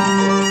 Música